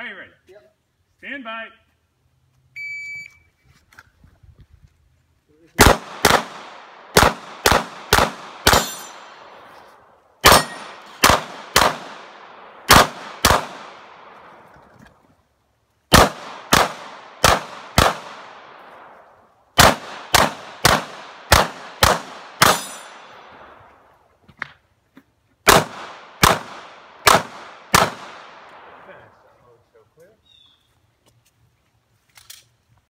Are you ready? Yep. Stand by.